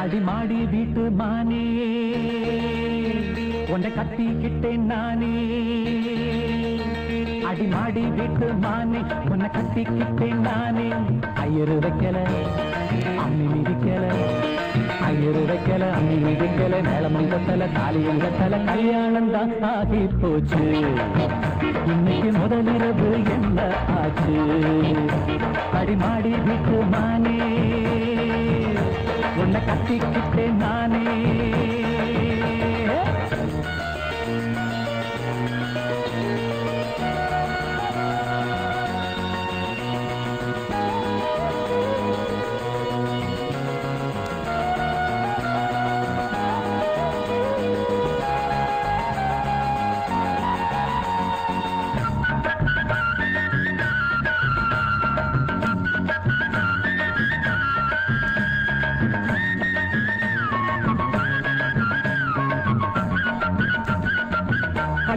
அடிமாடி வீட்டு மானே. உன்னை கட்டிக்கிட்டேன் நானே. அடிமாடி வீட்டு மானே உன்னை கட்டிக்கிட்டேன் நானே. ஐயரு வைக்கல அம்மி மிதிக்கல. ஐயரு வைக்கல அம்மி மிதிக்கல மேளமும் கத்தல தாலியும் கத்தல கல்யாணம் தான் ஆகி போச்சு இன்னைக்கு முதலிரவு என்ன ஆச்சு? அடிமாடி வீட்டு மானே. உன்னை கட்டிக்கிட்டேன்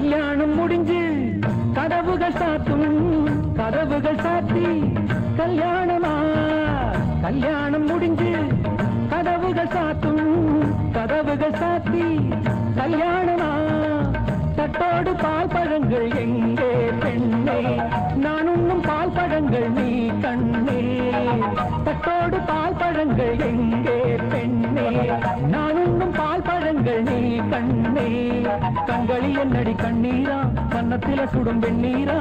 கல்யாணம் முடிஞ்சு கதவுகள் சாத்தும் கதவுகள் சாத்தி கல்யாணமா? கல்யாணம் முடிஞ்சு கதவுகள் சாத்தும் கதவுகள் சாத்தி கல்யாணமா? தட்டோடு பால் பழங்கள் எங்கே பெண்ணே? நான் உண்ணும் பால் பழங்கள் நீ கண்ணே. தட்டோடு பால் பழங்கள் எங்கே பெண்ணே? நான் கண்ணே. கங்களி என்னடி கண்ணீரா? கன்னத்தில சுடும் வெண்ணீரா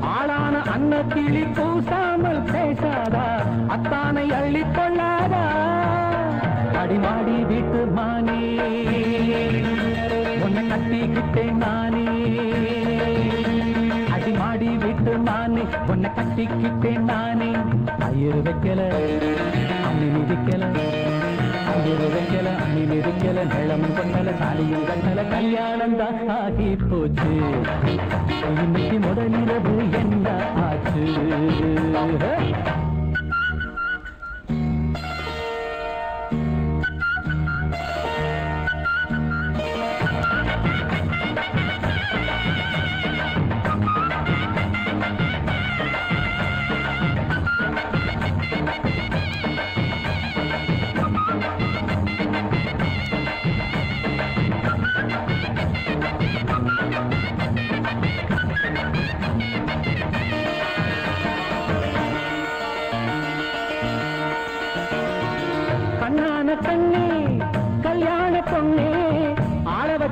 ஆளான அன்ன கிளி பூசாமல் பேசாதா? அத்தானை அள்ளிக் கொள்ளாதா? அடிமாடி வீட்டு மானே. உன்னை கட்டிக்கிட்டேன் நானே. அடிமாடி வீட்டு மானே. உன்னை கட்டிக்கிட்டேன் நானே. ஐயரு வைக்கல அம்மி மிதிக்கல நீரு வைக்கல அணி நெருங்கல நிலம் கொண்டல தாலியும் கண்டல கல்யாணம் தான் ஆகி போச்சு இன்னைக்கு முதலிரவு என்ன ஆச்சு?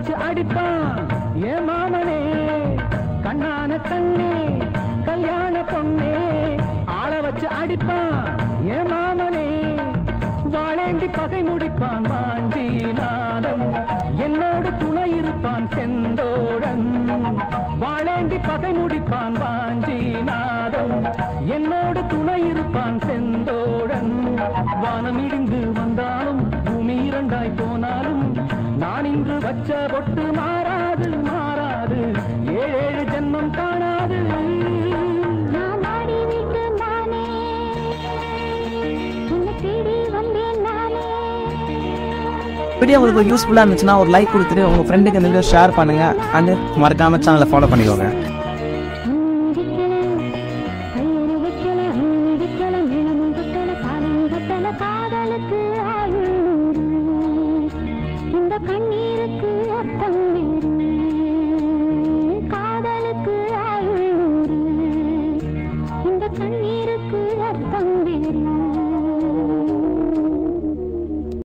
வச்சு அடிப்பான். ஏ மாமனே கண்ணான தண்ணே கல்யாண பொண்ணே ஆள வச்சு அடிப்பான். ஏ மாமனே வாழேண்டி பகை முடிப்பான் வாஞ்சி நாதம் என்னோடு துணை இருப்பான் செந்தோழன். வாழேண்டி பகை முடிப்பான் வாஞ்சி நாதம் என்னோடு துணை இருப்பான் செந்தோழன். வானம் இடிந்து வச்ச பொட்டு மாறாது மாறாது. ஏழேழு ஜென்மம் காணாது. வீடியோ உங்களுக்கு யூஸ்ஃபுல்லாக இருந்துச்சுன்னா ஒரு லைக் கொடுத்துட்டு உங்கள் ஃப்ரெண்டுக்கு இந்த வீடியோ ஷேர் பண்ணுங்கள் அண்டு மறக்காம சேனலை ஃபாலோ பண்ணிக்கோங்க.